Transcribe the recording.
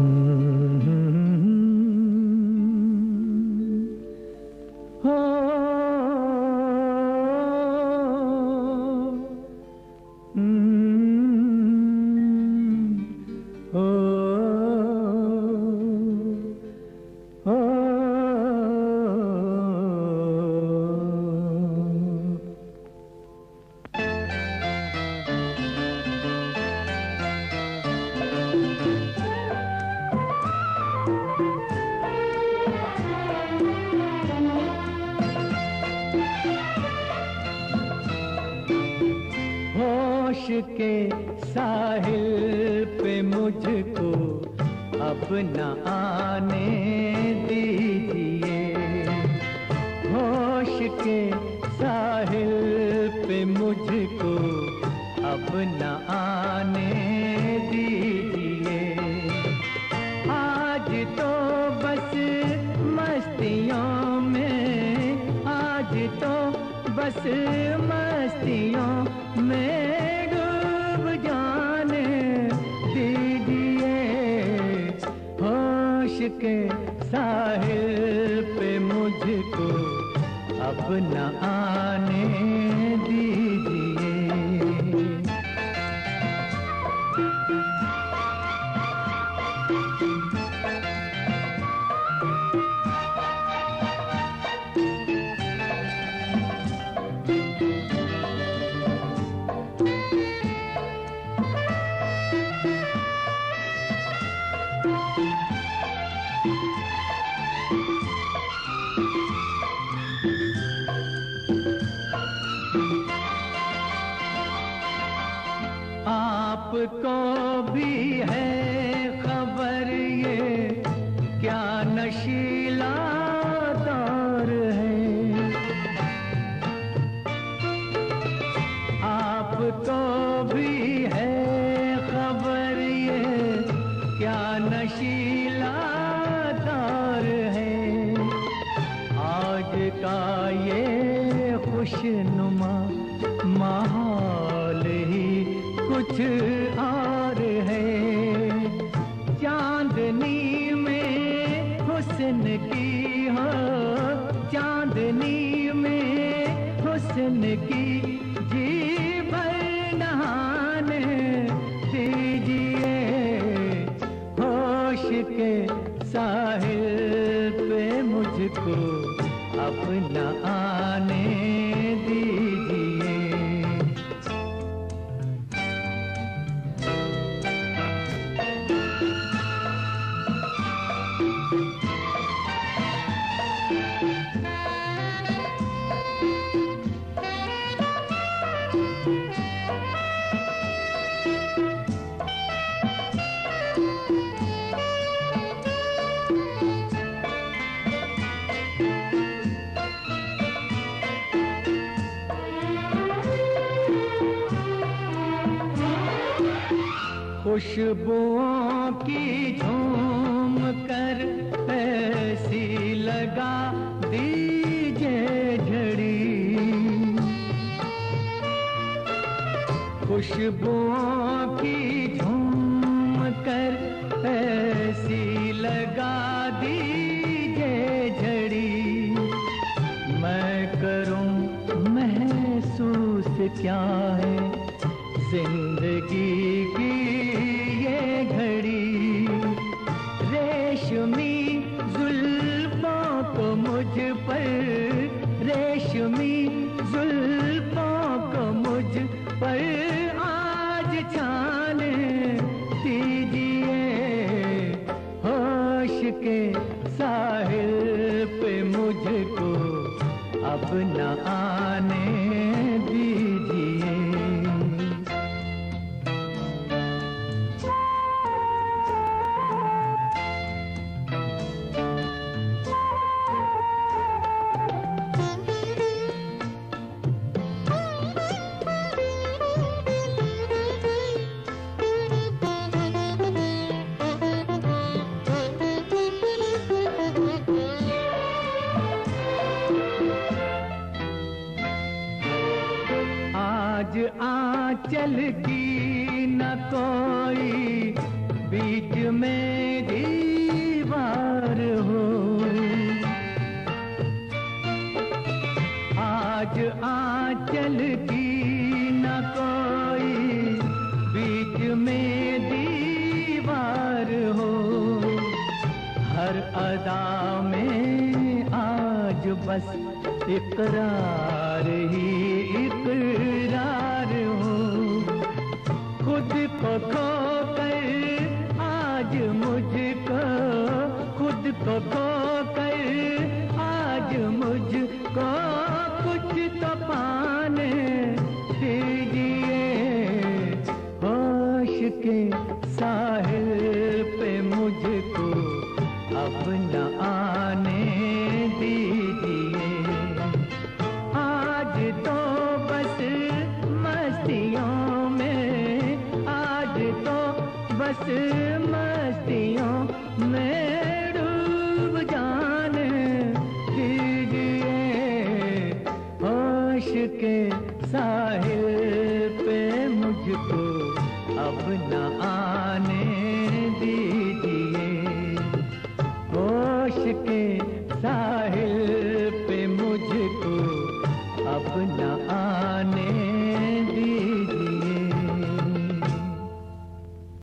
Mm-hmm. होश के साहिल पे मुझको अब न आने दीजिए। होश के साहिल पे मुझको अब न आने मस्तियों में डूब जाने दीजिए होश के साहिल पे मुझको अब न आ कुछ और है। चांदनी में हुस्न की हो। चांदनी में हुसन की जी भर नहान दीजिए होश के साहिल पे मुझको अपना आ खुशबुओं की झूम कर ऐसी लगा दीजे झड़ी। खुशबुओं की झूम कर ऐसी लगा दीजे झड़ी। मैं करूँ महसूस क्या है? ज़िंदगी आज आंचल की न कोई बीच में दीवार हो आज आंचल की न कोई बीच में दीवार हो हर अदा में आज बस इकरार ही इकरार। कर आज मुझको खुद को खो कर, आज मुझको कुछ तो पाने दीजिए। होश के की सा